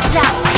Watch out!